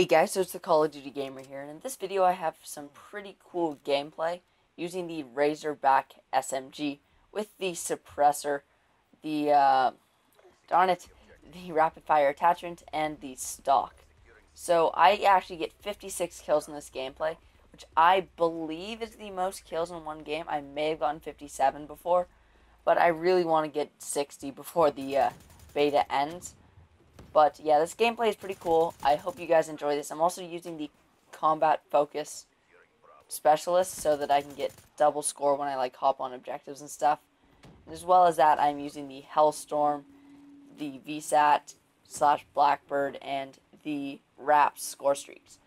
Hey guys, so it's the Call of Duty Gamer here, and in this video I have some pretty cool gameplay using the Razorback SMG with the suppressor, the, uh, darn it, the rapid fire attachment, and the stock. So I actually get 56 kills in this gameplay, which I believe is the most kills in one game. I may have gotten 57 before, but I really want to get 60 before the uh, beta ends. But yeah, this gameplay is pretty cool. I hope you guys enjoy this. I'm also using the combat focus specialist so that I can get double score when I like hop on objectives and stuff. And as well as that, I'm using the Hellstorm, the VSAT slash Blackbird, and the RAPS score streaks.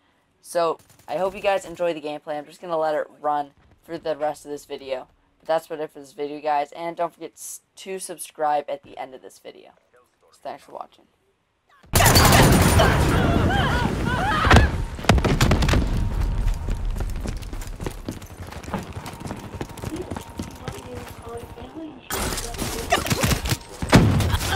So I hope you guys enjoy the gameplay. I'm just gonna let it run for the rest of this video. But that's about it for this video, guys. And don't forget to subscribe at the end of this video. So thanks for watching. Losing B.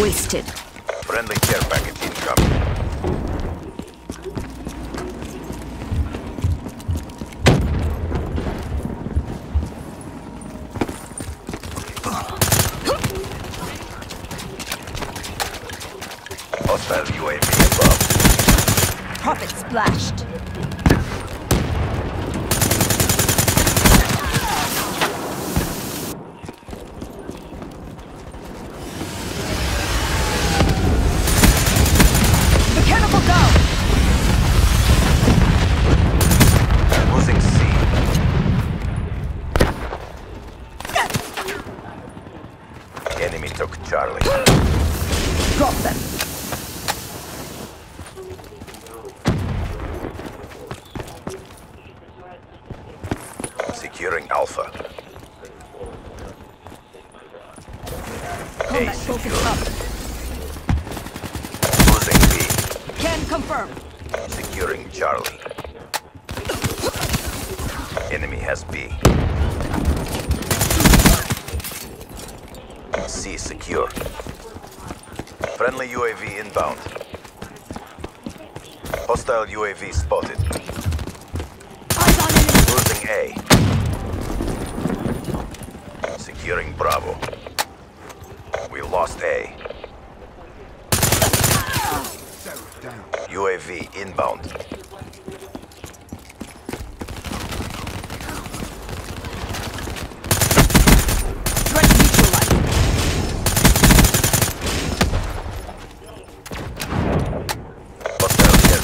Wasted. Friendly care package splashed. Securing Alpha. Combat focus up. Losing B. Can confirm. Securing Charlie. Enemy has B. C secure. Friendly UAV inbound. Hostile UAV spotted. Eyes on enemy. Losing A. Securing Bravo. We lost A. UAV inbound.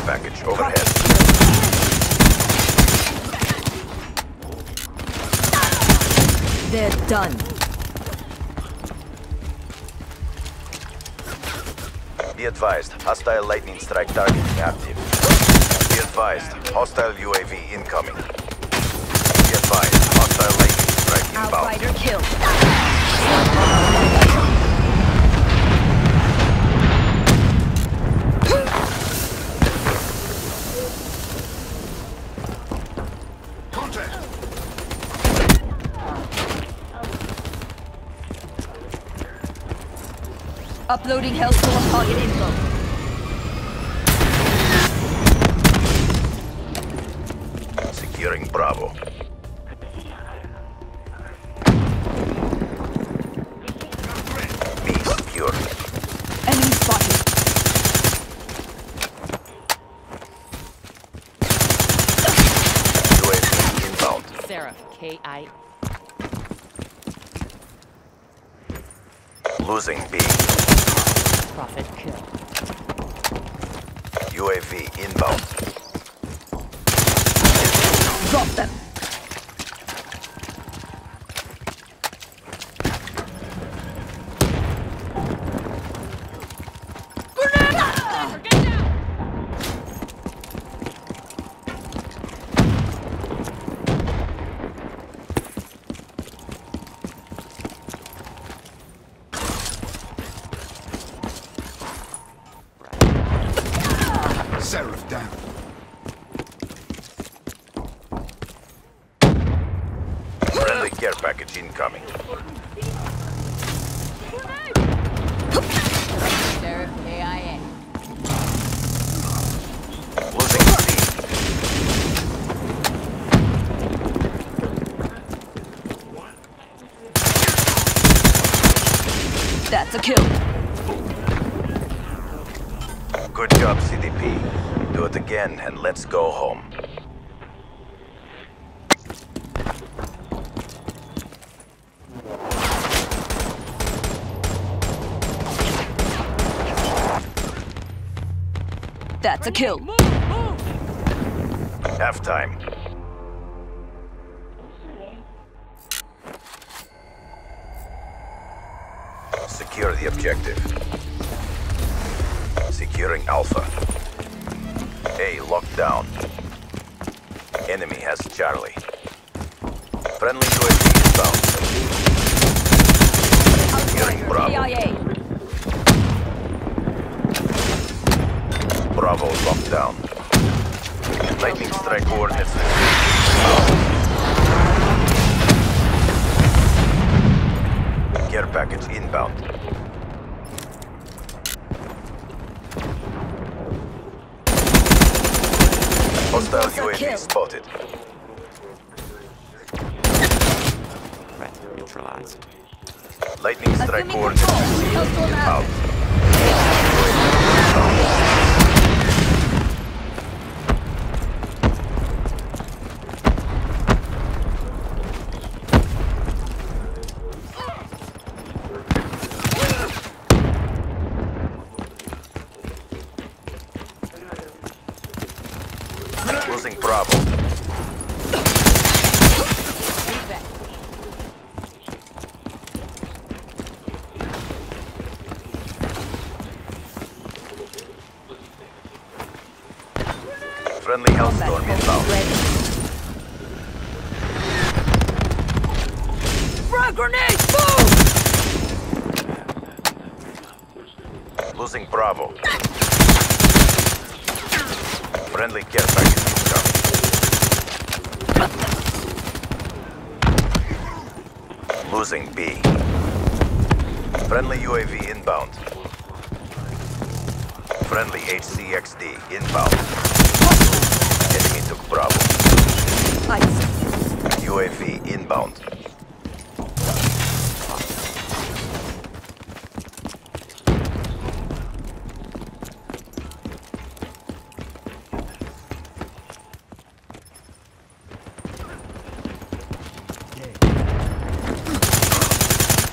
Package overhead. They're done. Be advised, hostile lightning strike targeting active. Be advised, hostile UAV incoming. Be advised, hostile lightning strike inbound. Outrider kill. Uploading Hellstorm target info. Securing Bravo. B secure. Enemy spotted. UAV inbound. Sarah, K Losing B. Prophet kill. UAV inbound. Drop them. Seraph down. A kill. Good job, CDP. Do it again and let's go home. That's a kill. Halftime. Secure the objective. Securing Alpha. A locked down. Enemy has Charlie. Friendly UAV inbound. Securing Bravo. Bravo locked down. Lightning strike coordinates. Care package inbound. Hostile Enforcer UAV spotted. Threat neutralized. Lightning strike Assuming coordinates received. Hostile Losing Bravo. Friendly Hellstorm inbound. Frag grenade! Boom! Losing Bravo. Friendly care package incoming. Losing B. Friendly UAV inbound. Friendly HCXD inbound. Enemy took Bravo. UAV inbound.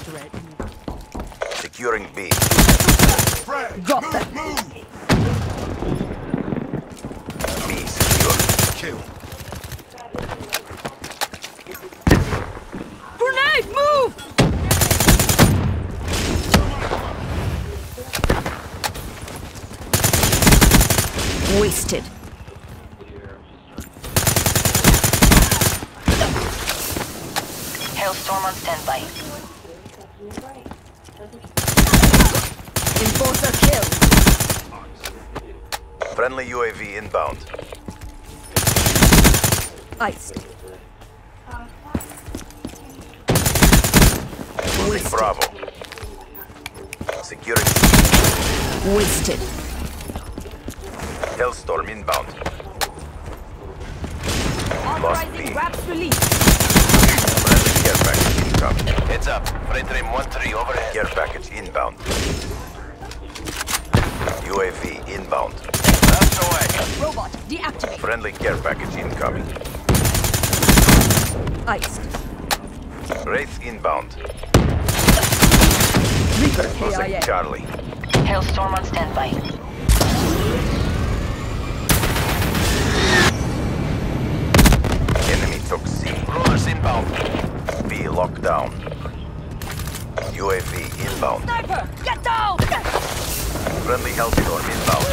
Threat Securing B. Drop them. B secure. Kill. Grenade, move! Wasted. Hellstorm on standby. Enforcer kill. Friendly UAV inbound. Iced. Losing Wasted. Bravo. Securing Wasted. Hellstorm inbound. Lost B. Authorizing RAPS release. Friendly care package incoming. Heads up. Freight train 1-3 overhead. Care package inbound. UAV inbound. That's away. Robot deactivate. Friendly care package incoming. Iced. Wraith inbound. Reaper KIA. Charlie. Hellstorm on standby. Enemy took C. Rollers inbound. B locked down. UAV inbound. Sniper, get down! Friendly Hellstorm inbound.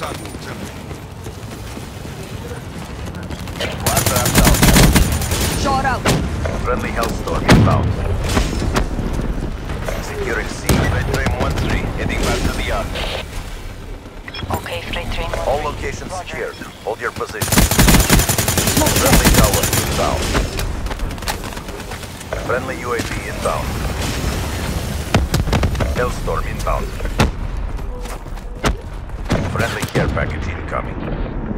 Sidewalk temple. One wrapped out. Shot out. Friendly Hellstorm inbound. Securing C. Red Dream 1-3, heading back to the yard. Okay, freight train. one All locations Roger. secured. Hold your position. Friendly tower inbound. Friendly UAV inbound. Hellstorm inbound. Friendly care package incoming.